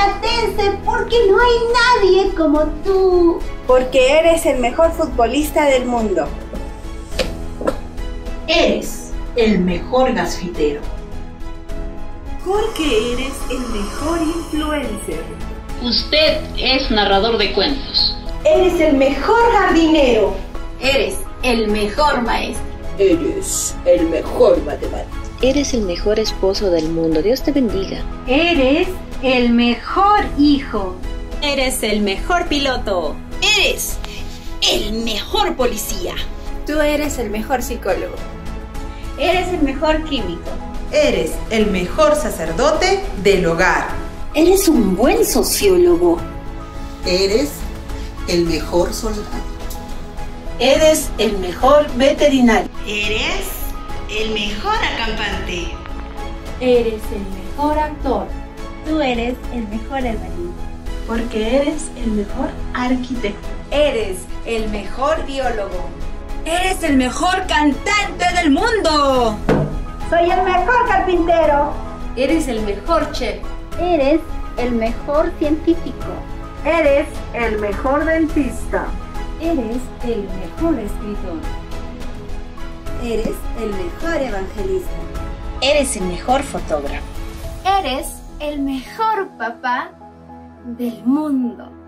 enorgullece porque no hay nadie como tú. Porque eres el mejor futbolista del mundo. Eres el mejor gasfitero. Porque eres el mejor influencer. Usted es narrador de cuentos. Eres el mejor jardinero. Eres el mejor maestro. Eres el mejor matemático. Eres el mejor esposo del mundo. Dios te bendiga. Eres el mejor hijo. Eres el mejor piloto. Eres el mejor policía. Tú eres el mejor psicólogo. Eres el mejor químico. Eres el mejor sacerdote del hogar. Eres un buen sociólogo. Eres el mejor soldado. Eres el mejor veterinario. Eres el mejor acampante. Eres el mejor actor. Tú eres el mejor albañil. Porque eres el mejor arquitecto. Eres el mejor biólogo. Eres el mejor cantante del mundo. Soy el mejor carpintero. Eres el mejor chef. Eres el mejor científico. Eres el mejor dentista. Eres el mejor escritor. Eres el mejor evangelista. Eres el mejor fotógrafo. Eres el mejor papá del mundo.